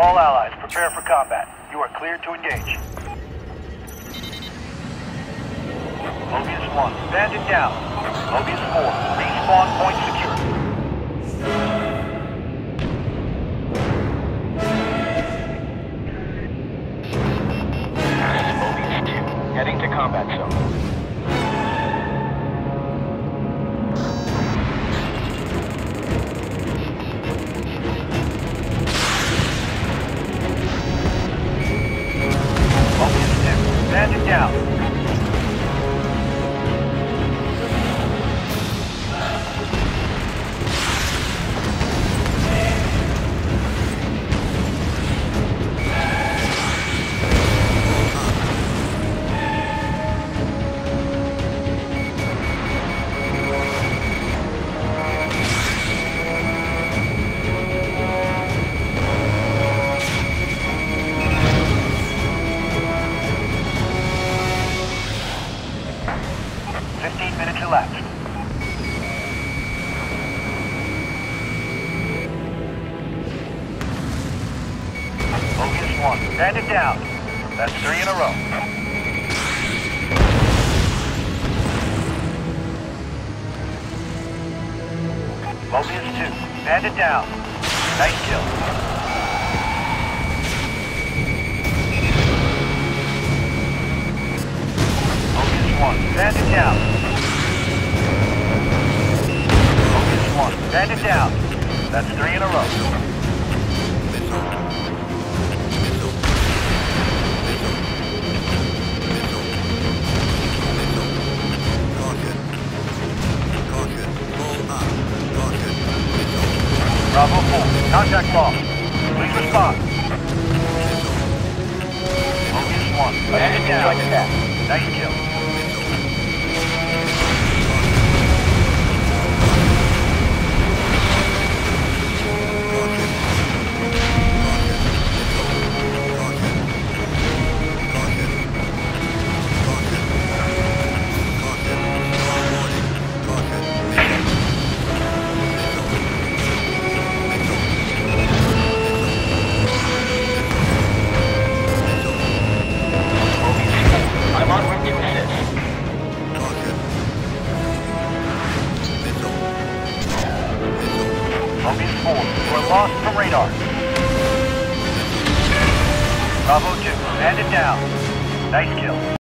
All allies, prepare for combat. You are cleared to engage. Mobius 1, bandit down. Mobius 4, respawn point secure. Mobius 2, heading to combat zone. Mobius 1, bandit down. That's three in a row. Mobius 2, bandit down. Nice kill. Mobius 1, bandit down. Mobius 1, bandit down. That's three in a row. Bravo 4, contact lost. Please respond. Mobius 1, bandit down. Nice kill. 4, you are lost from radar. Bravo 2, bandit down. Nice kill.